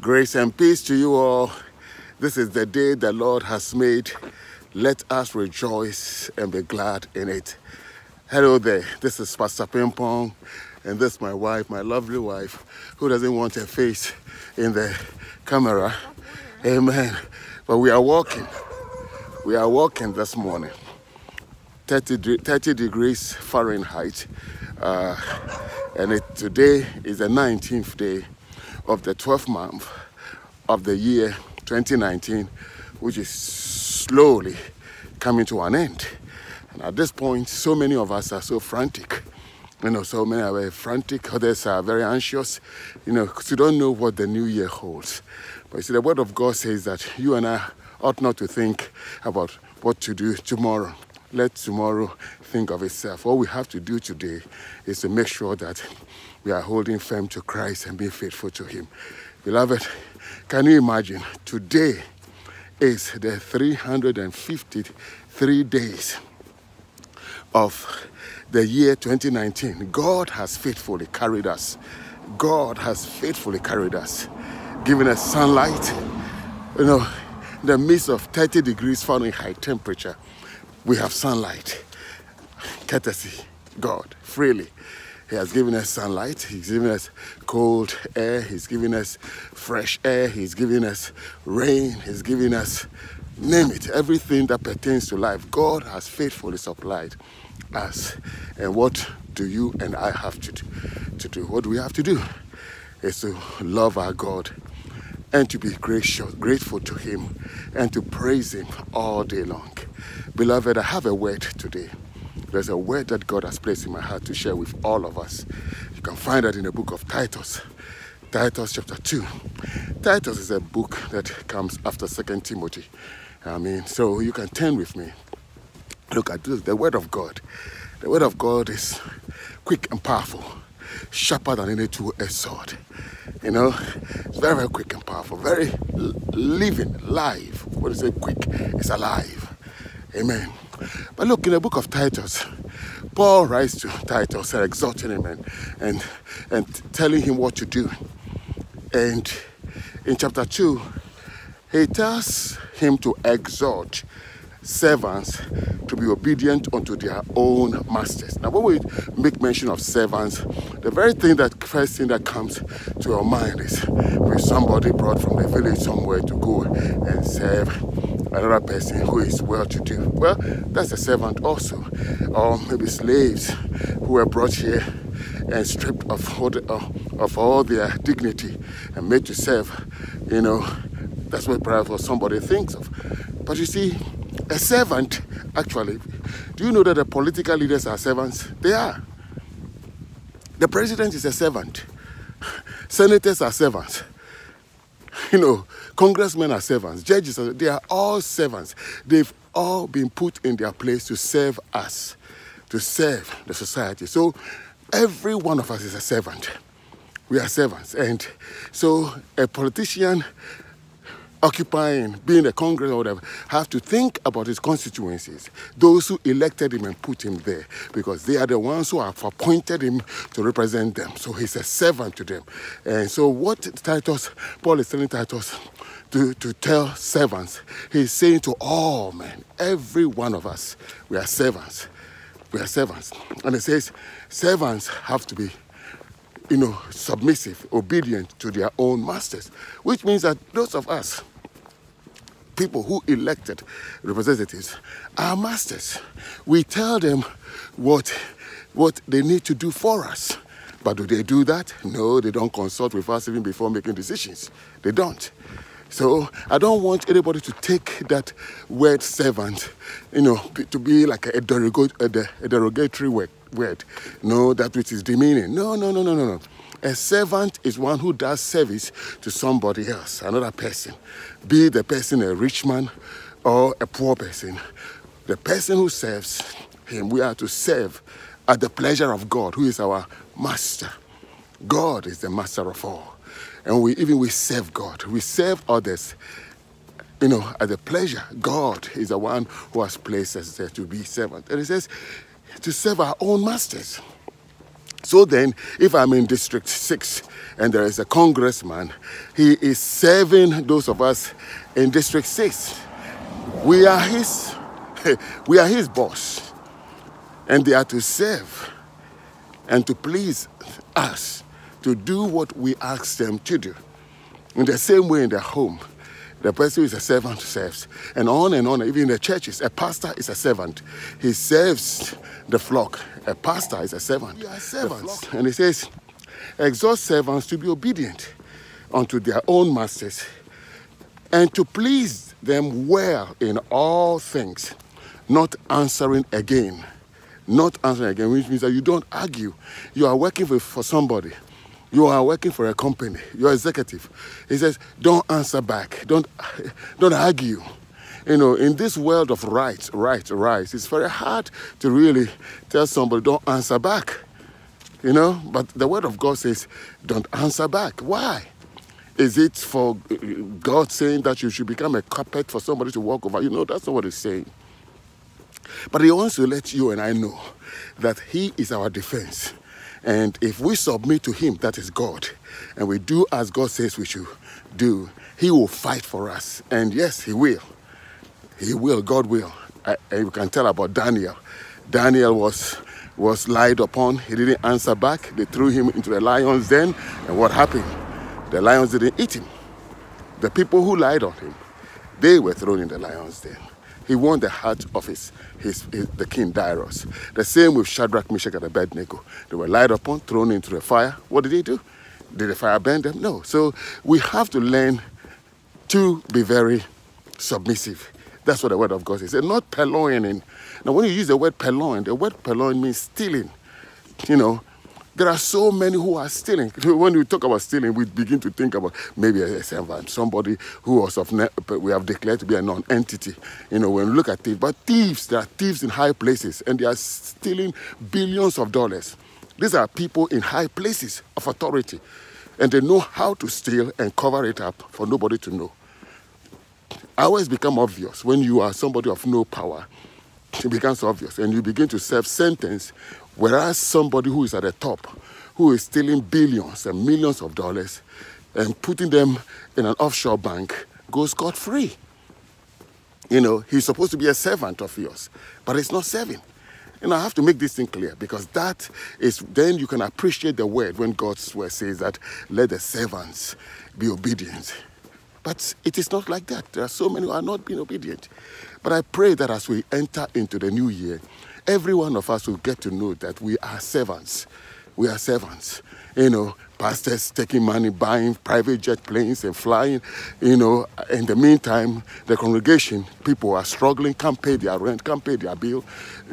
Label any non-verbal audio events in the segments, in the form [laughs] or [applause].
Grace and peace to you all. This is the day the Lord has made. Let us rejoice and be glad in it. Hello there. This is Pastor Pimpong, and this is my wife, my lovely wife, who doesn't want her face in the camera. Amen. But we are walking. We are walking this morning. 30, 30 degrees Fahrenheit. Uh, and it, today is the 19th day of the 12th month of the year 2019, which is slowly coming to an end. And at this point, so many of us are so frantic. You know, so many are frantic, others are very anxious, you know, because you don't know what the new year holds. But you see, the word of God says that you and I ought not to think about what to do tomorrow. Let tomorrow think of itself. All we have to do today is to make sure that we are holding firm to Christ and being faithful to Him. Beloved, can you imagine? Today is the 353 days of the year 2019. God has faithfully carried us. God has faithfully carried us, giving us sunlight. You know, in the midst of 30 degrees Fahrenheit high temperature, we have sunlight. Courtesy, God, freely. He has given us sunlight. He's given us cold air. He's given us fresh air. He's given us rain. He's given us, name it, everything that pertains to life. God has faithfully supplied us. And what do you and I have to do? To do what do we have to do? Is to love our God and to be gracious, grateful to Him and to praise Him all day long. Beloved, I have a word today. There's a word that God has placed in my heart to share with all of us. You can find that in the book of Titus, Titus chapter 2. Titus is a book that comes after Second Timothy. I mean, so you can turn with me. Look at this, the word of God. The word of God is quick and powerful, sharper than any two-edged sword. You know, it's very, very quick and powerful, very living, live. What is it? Quick, it's alive. Amen. But look, in the book of Titus, Paul writes to Titus and exhorting him and, and, and telling him what to do. And in chapter 2, he tells him to exhort servants to be obedient unto their own masters. Now, when we make mention of servants, the very thing that first thing that comes to our mind is when somebody brought from the village somewhere to go and serve another person who is well to do. Well, that's a servant also. Or maybe slaves who were brought here and stripped of all, the, uh, of all their dignity and made to serve. You know, that's what perhaps somebody thinks of. But you see, a servant, actually, do you know that the political leaders are servants? They are. The president is a servant. Senators are servants. [laughs] You know, congressmen are servants. Judges, are, they are all servants. They've all been put in their place to serve us, to serve the society. So every one of us is a servant. We are servants. And so a politician occupying, being a Congress or whatever, have to think about his constituencies, those who elected him and put him there, because they are the ones who have appointed him to represent them. So he's a servant to them. And so what Titus, Paul is telling Titus to, to tell servants, he's saying to all men, every one of us, we are servants. We are servants. And he says, servants have to be you know, submissive, obedient to their own masters, which means that those of us, people who elected representatives, are masters. We tell them what, what they need to do for us. But do they do that? No, they don't consult with us even before making decisions. They don't. So I don't want anybody to take that word servant, you know, to be like a, derogatory word word. No, that which is demeaning. No, no, no, no, no, no. A servant is one who does service to somebody else, another person. Be the person a rich man or a poor person. The person who serves him, we are to serve at the pleasure of God, who is our master. God is the master of all. And we even we serve God. We serve others you know, at the pleasure. God is the one who has placed us there to be servant. And he says, to serve our own masters. So then, if I'm in District 6 and there is a congressman, he is serving those of us in District 6. We are his, [laughs] we are his boss. And they are to serve and to please us, to do what we ask them to do. In the same way in the home, the person who is a servant serves. And on and on, even in the churches, a pastor is a servant. He serves the flock. A pastor is a servant. We are servants. And he says, exhort servants to be obedient unto their own masters and to please them well in all things, not answering again. Not answering again, which means that you don't argue. You are working for, for somebody you are working for a company. You're executive. He says, don't answer back. Don't, don't argue. You know, in this world of right, right, right, it's very hard to really tell somebody, don't answer back. You know, but the word of God says, don't answer back. Why? Is it for uh, God saying that you should become a carpet for somebody to walk over? You know, that's not what he's saying. But he wants to let you and I know that he is our defense. And if we submit to Him, that is God, and we do as God says we should do, He will fight for us. And yes, He will. He will, God will. And you can tell about Daniel. Daniel was was lied upon. He didn't answer back. They threw him into the lion's den. And what happened? The lions didn't eat him. The people who lied on him, they were thrown in the lion's den. He won the heart of his, his, his, the king Darius. The same with Shadrach, Meshach, and Abednego. They were lied upon, thrown into the fire. What did he do? Did the fire burn them? No. So we have to learn to be very submissive. That's what the word of God says. And not purloining. Now, when you use the word purloin, the word purloin means stealing. You know, there are so many who are stealing. When we talk about stealing, we begin to think about maybe a servant, somebody who was of we have declared to be a non-entity. You know, when we look at thieves, but thieves, there are thieves in high places, and they are stealing billions of dollars. These are people in high places of authority, and they know how to steal and cover it up for nobody to know. Always become obvious when you are somebody of no power. It becomes obvious, and you begin to serve sentence Whereas somebody who is at the top, who is stealing billions and millions of dollars and putting them in an offshore bank, goes scot free. You know, he's supposed to be a servant of yours, but it's not serving. And I have to make this thing clear because that is then you can appreciate the word when God's word says that let the servants be obedient. But it is not like that. There are so many who are not being obedient. But I pray that as we enter into the new year, every one of us will get to know that we are servants. We are servants. You know, pastors taking money, buying private jet planes and flying. You know, in the meantime, the congregation, people are struggling, can't pay their rent, can't pay their bill,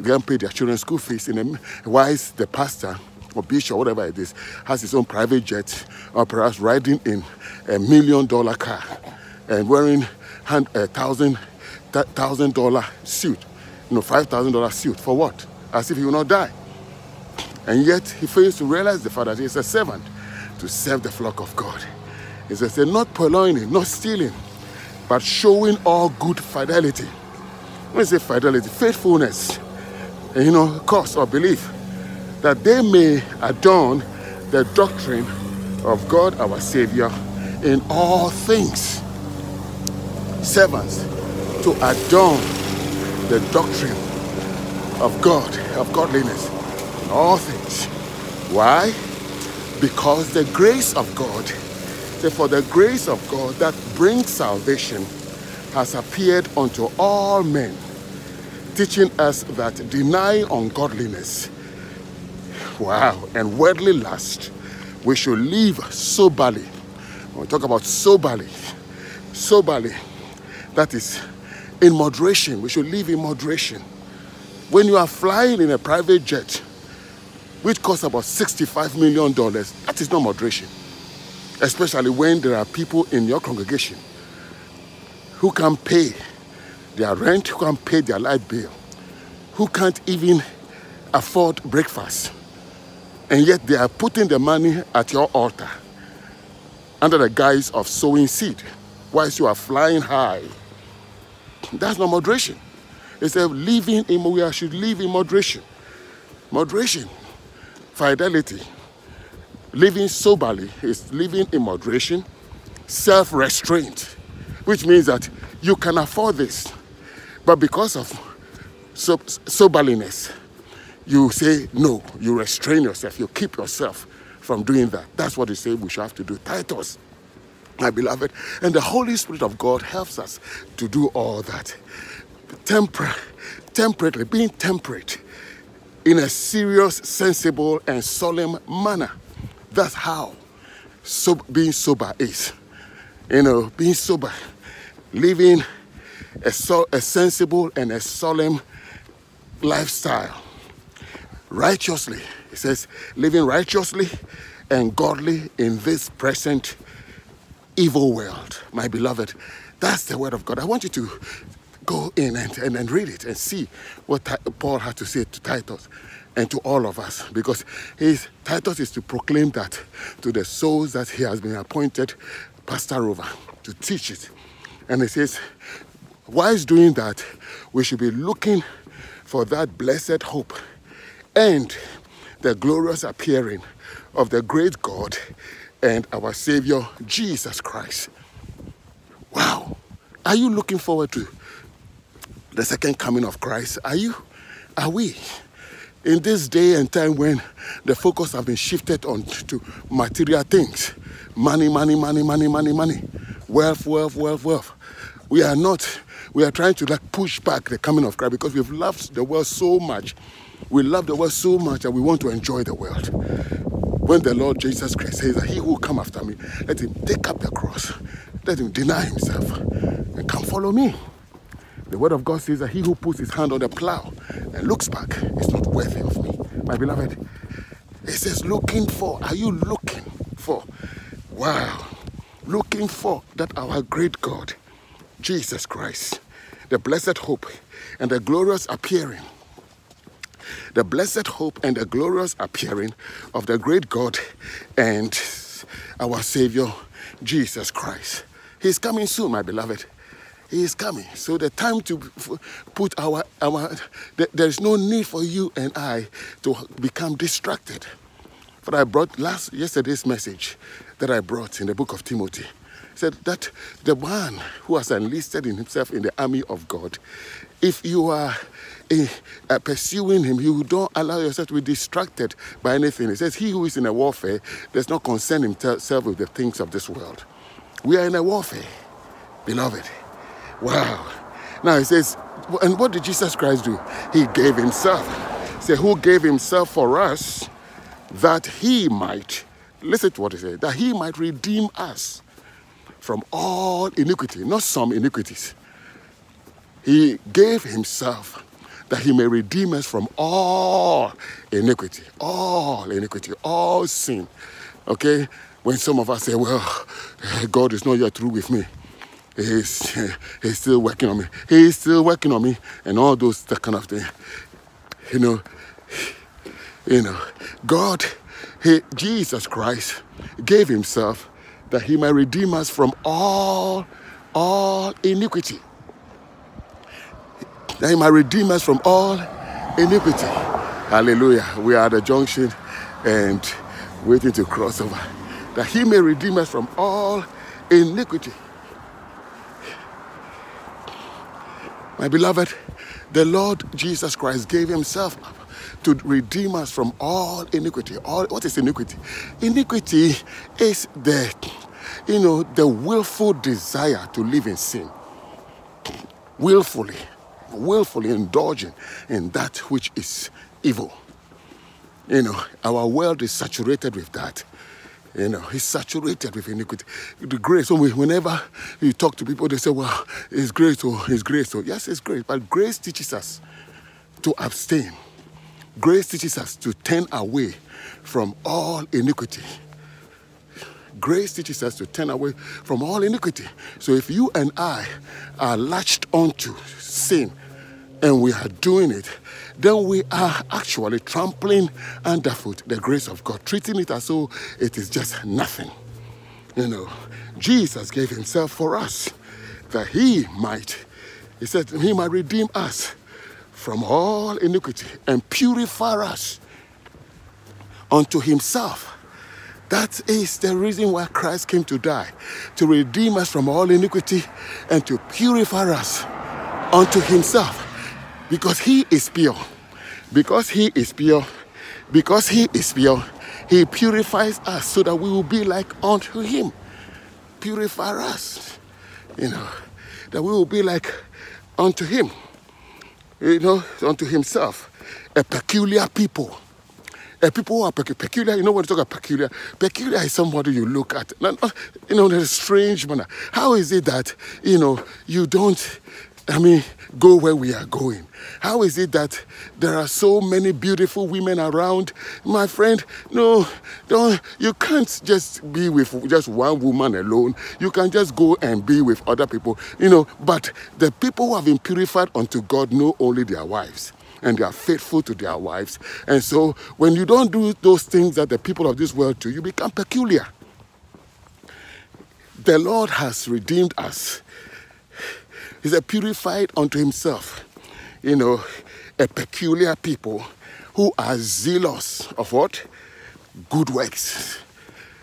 can't pay their children's school fees. The, why is the pastor or bishop, whatever it is, has his own private jet or perhaps riding in a million dollar car and wearing a uh, thousand thousand dollar suit you know, $5,000 suit. For what? As if he will not die. And yet he fails to realize the fact that he is a servant to serve the flock of God. He says, not purloining, not stealing, but showing all good fidelity. When I say fidelity, faithfulness, you know, cause or belief, that they may adorn the doctrine of God our Savior in all things. Servants to adorn the doctrine of God, of godliness in all things. Why? Because the grace of God, for the grace of God that brings salvation has appeared unto all men, teaching us that deny ungodliness, wow, and worldly lust, we should live soberly. When we talk about soberly, soberly, that is in moderation. We should live in moderation. When you are flying in a private jet, which costs about $65 million, that is not moderation. Especially when there are people in your congregation who can pay their rent, who can pay their light bill, who can't even afford breakfast. And yet they are putting the money at your altar under the guise of sowing seed whilst you are flying high that's not moderation. It's a living in, we should live in moderation. Moderation. fidelity, living soberly is living in moderation, self restraint, which means that you can afford this. But because of soberliness, you say no, you restrain yourself, you keep yourself from doing that. That's what they say we should have to do. Titus, my beloved, and the Holy Spirit of God helps us to do all that. Temper, temperately, being temperate in a serious, sensible, and solemn manner. That's how so being sober is. You know, being sober, living a, so, a sensible and a solemn lifestyle. Righteously, it says, living righteously and godly in this present evil world. My beloved, that's the word of God. I want you to go in and, and, and read it and see what Paul had to say to Titus and to all of us because his Titus is to proclaim that to the souls that he has been appointed pastor over to teach it. And he says, whilst doing that, we should be looking for that blessed hope and the glorious appearing of the great God and our Savior Jesus Christ. Wow. Are you looking forward to the second coming of Christ? Are you? Are we? In this day and time when the focus has been shifted on to material things, money, money, money, money, money, money, wealth, wealth, wealth, wealth. We are not, we are trying to like push back the coming of Christ because we've loved the world so much. We love the world so much that we want to enjoy the world. When the Lord Jesus Christ says that he who will come after me, let him take up the cross, let him deny himself and come follow me. The word of God says that he who puts his hand on the plow and looks back is not worthy of me. My beloved, it says looking for. Are you looking for? Wow. Looking for that our great God, Jesus Christ, the blessed hope and the glorious appearing the blessed hope and the glorious appearing of the great God and our Savior, Jesus Christ. He's coming soon, my beloved. He is coming. So the time to put our, our there's no need for you and I to become distracted. But I brought last yesterday's message that I brought in the book of Timothy said that the one who has enlisted in himself in the army of God, if you are uh, pursuing him, you don't allow yourself to be distracted by anything. It says, He who is in a warfare does not concern himself with the things of this world. We are in a warfare, beloved. Wow. Now he says, and what did Jesus Christ do? He gave himself. Say, who gave himself for us that he might, listen to what he said, that he might redeem us from all iniquity, not some iniquities. He gave himself that he may redeem us from all iniquity, all iniquity, all sin. Okay? When some of us say, well, eh, God is not yet through with me. He's, [laughs] he's still working on me. He's still working on me. And all those that kind of thing. You know, you know, God, he, Jesus Christ gave himself that he might redeem us from all, all iniquity. That he might redeem us from all iniquity. Hallelujah. We are at the junction and waiting to cross over. That he may redeem us from all iniquity. My beloved, the Lord Jesus Christ gave himself up to redeem us from all iniquity. All what is iniquity? Iniquity is the you know the willful desire to live in sin. Willfully, willfully indulging in that which is evil. You know, our world is saturated with that. You know, it's saturated with iniquity. The grace, whenever you talk to people, they say, well, it's grace, or oh, it's grace. So, oh. yes, it's grace. But grace teaches us to abstain. Grace teaches us to turn away from all iniquity. Grace teaches us to turn away from all iniquity. So if you and I are latched onto sin and we are doing it, then we are actually trampling underfoot the grace of God, treating it as though it is just nothing. You know, Jesus gave himself for us that he might, he said, he might redeem us from all iniquity and purify us unto himself. That is the reason why Christ came to die, to redeem us from all iniquity and to purify us unto himself. Because he is pure. Because he is pure. Because he is pure. He purifies us so that we will be like unto him. Purify us. You know, that we will be like unto him. You know, unto himself. A peculiar people uh, people who are peculiar, you know when you talk about peculiar, peculiar is somebody you look at, you know, in a strange manner. How is it that, you know, you don't, I mean, go where we are going? How is it that there are so many beautiful women around? My friend, no, don't, you can't just be with just one woman alone. You can just go and be with other people, you know. But the people who have been purified unto God know only their wives and they are faithful to their wives. And so when you don't do those things that the people of this world do, you become peculiar. The Lord has redeemed us. He's a purified unto himself. You know, a peculiar people who are zealous of what? Good works.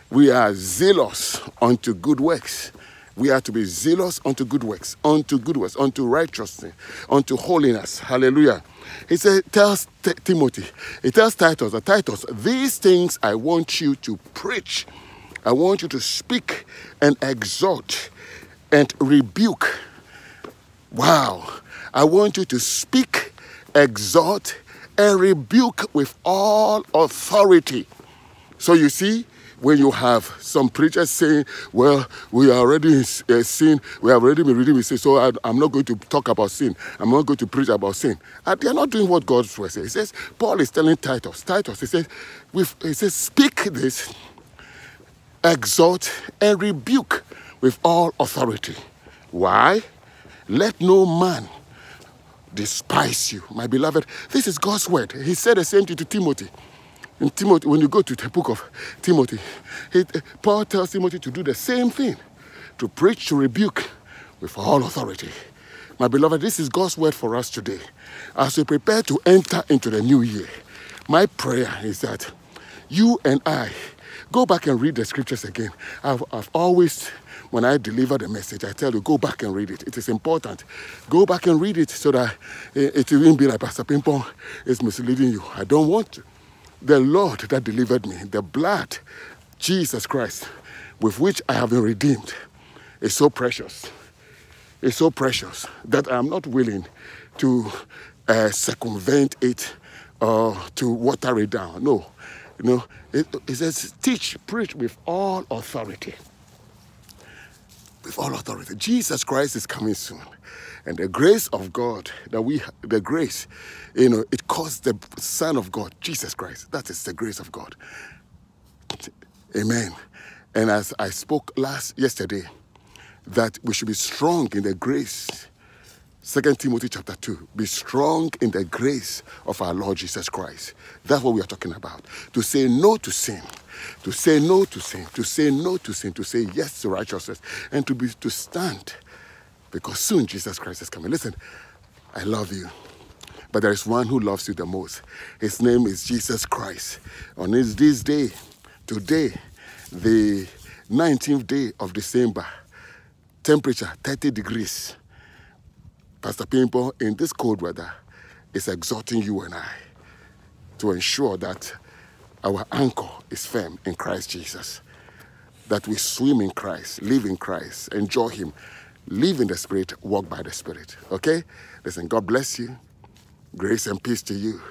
We are zealous unto good works. We are to be zealous unto good works, unto good works, unto righteousness, unto holiness. Hallelujah. He said, tells T- Timothy, he tells Titus, Titus, these things I want you to preach. I want you to speak and exhort and rebuke. Wow. I want you to speak, exhort, and rebuke with all authority. So you see, when you have some preachers saying, well, we are already uh, sin, we have already been reading sin, so I, am not going to talk about sin. I'm not going to preach about sin. And they are not doing what God's word says. He says, Paul is telling Titus, Titus, he says, he says, speak this, exhort, and rebuke with all authority. Why? Let no man despise you, my beloved. This is God's word. He said the same thing to Timothy in Timothy, when you go to the book of Timothy, he, Paul tells Timothy to do the same thing to preach, to rebuke with all authority. My beloved, this is God's word for us today. As we prepare to enter into the new year, my prayer is that you and I go back and read the scriptures again. I've, I've always, when I deliver the message, I tell you, go back and read it. It is important. Go back and read it so that it, won't be like Pastor Pimpong is misleading you. I don't want to the Lord that delivered me, the blood, Jesus Christ, with which I have been redeemed, is so precious. It's so precious that I am not willing to uh, circumvent it or to water it down. No. You know, it, it says, teach, preach with all authority. With all authority. Jesus Christ is coming soon. And the grace of God that we, the grace, you know, it caused the Son of God, Jesus Christ. That is the grace of God. Amen. And as I spoke last yesterday, that we should be strong in the grace. Second Timothy chapter 2. Be strong in the grace of our Lord Jesus Christ. That's what we are talking about. To say no to sin. To say no to sin. To say no to sin. To say yes to righteousness. And to be to stand because soon Jesus Christ is coming. Listen, I love you. But there is one who loves you the most. His name is Jesus Christ. On this, this day, today, the 19th day of December, temperature 30 degrees. Pastor Pimpong, in this cold weather, is exhorting you and I to ensure that our anchor is firm in Christ Jesus. That we swim in Christ, live in Christ, enjoy Him, live in the Spirit, walk by the Spirit. Okay? Listen, God bless you. Grace and peace to you.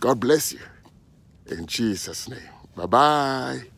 God bless you. In Jesus' name. Bye bye.